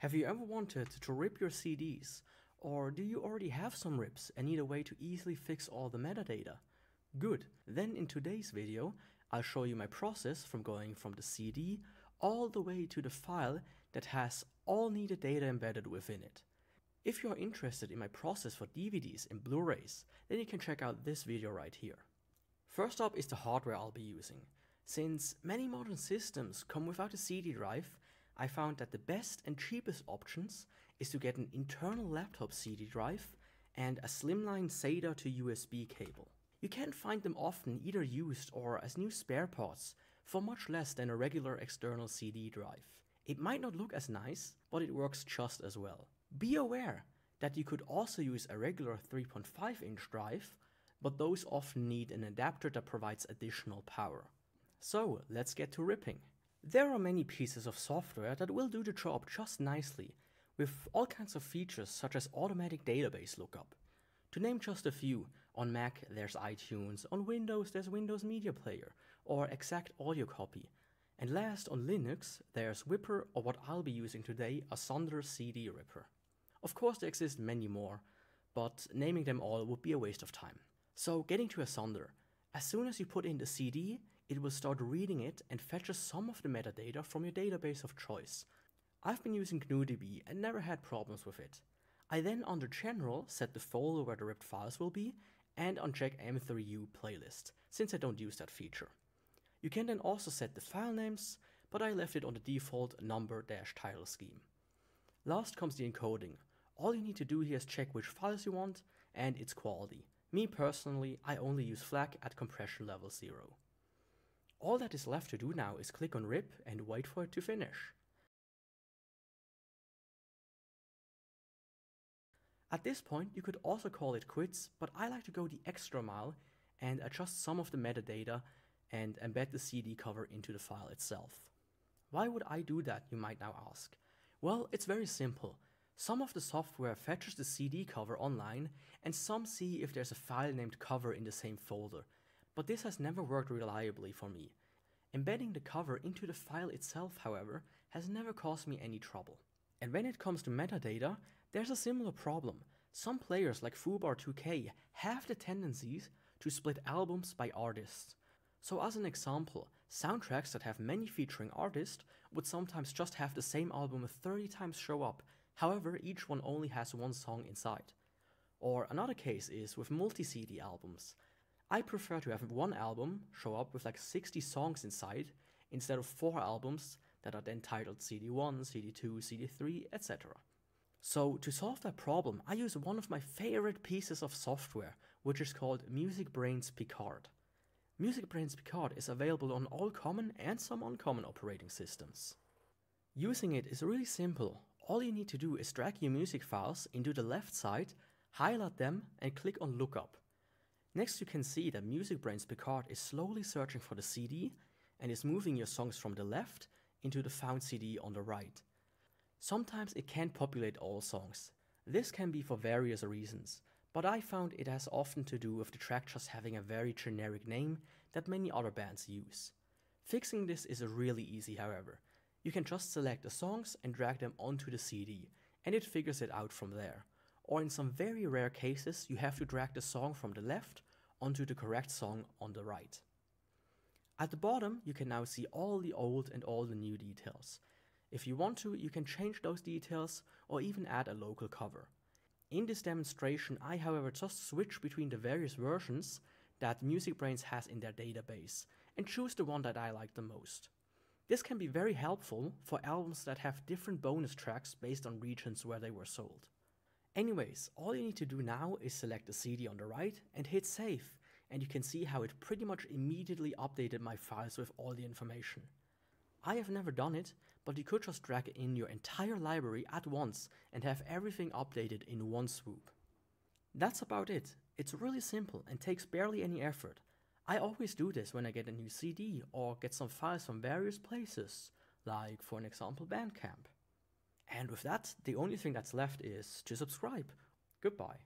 Have you ever wanted to rip your CDs? Or do you already have some rips and need a way to easily fix all the metadata? Good, then in today's video, I'll show you my process from going from the CD all the way to the file that has all needed data embedded within it. If you are interested in my process for DVDs and Blu-rays, then you can check out this video right here. First up is the hardware I'll be using. Since many modern systems come without a CD drive, I found that the best and cheapest options is to get an internal laptop CD drive and a slimline SATA to USB cable. You can find them often either used or as new spare parts for much less than a regular external CD drive. It might not look as nice, but it works just as well. Be aware that you could also use a regular 3.5 inch drive, but those often need an adapter that provides additional power. So let's get to ripping. There are many pieces of software that will do the job just nicely, with all kinds of features such as automatic database lookup. To name just a few, on Mac there's iTunes, on Windows there's Windows Media Player, or Exact Audio Copy, and last on Linux there's Whipper or what I'll be using today, Asunder CD Ripper. Of course there exist many more, but naming them all would be a waste of time. So getting to Asunder, as soon as you put in the CD, it will start reading it and fetches some of the metadata from your database of choice. I've been using GnuDB and never had problems with it. I then under general set the folder where the ripped files will be and uncheck M3U playlist, since I don't use that feature. You can then also set the file names, but I left it on the default number-title scheme. Last comes the encoding. All you need to do here is check which files you want and its quality. Me personally, I only use FLAC at compression level 0. All that is left to do now is click on RIP and wait for it to finish. At this point, you could also call it quits, but I like to go the extra mile and adjust some of the metadata and embed the CD cover into the file itself. Why would I do that, you might now ask? Well, it's very simple. Some of the software fetches the CD cover online, and some see if there's a file named cover in the same folder, but this has never worked reliably for me. Embedding the cover into the file itself, however, has never caused me any trouble. And when it comes to metadata, there's a similar problem. Some players like Foobar2K have the tendencies to split albums by artists. So as an example, soundtracks that have many featuring artists would sometimes just have the same album 30 times show up, however each one only has one song inside. Or another case is with multi-CD albums. I prefer to have one album show up with like 60 songs inside instead of 4 albums that are then titled CD1, CD2, CD3, etc. So to solve that problem, I use one of my favorite pieces of software, which is called MusicBrainz Picard. MusicBrainz Picard is available on all common and some uncommon operating systems. Using it is really simple. All you need to do is drag your music files into the left side, highlight them and click on lookup. Next you can see that MusicBrainz Picard is slowly searching for the CD and is moving your songs from the left into the found CD on the right. Sometimes it can't populate all songs. This can be for various reasons, but I found it has often to do with the track just having a very generic name that many other bands use. Fixing this is really easy however. You can just select the songs and drag them onto the CD, and it figures it out from there. Or in some very rare cases, you have to drag the song from the left onto the correct song on the right. At the bottom, you can now see all the old and all the new details. If you want to, you can change those details or even add a local cover. In this demonstration, I however just switch between the various versions that MusicBrainz has in their database and choose the one that I like the most. This can be very helpful for albums that have different bonus tracks based on regions where they were sold. Anyways, all you need to do now is select the CD on the right and hit save, and you can see how it pretty much immediately updated my files with all the information. I have never done it, but you could just drag in your entire library at once and have everything updated in one swoop. That's about it. It's really simple and takes barely any effort. I always do this when I get a new CD or get some files from various places, like for an example Bandcamp. And with that, the only thing that's left is to subscribe. Goodbye.